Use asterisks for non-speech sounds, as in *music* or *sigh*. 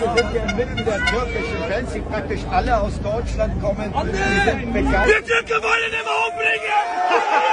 wir sind ja inmitten der türkischen Fans, die praktisch alle aus Deutschland kommen. Die sind begeistert. Wir Türken wollen immer umbringen! *laughs*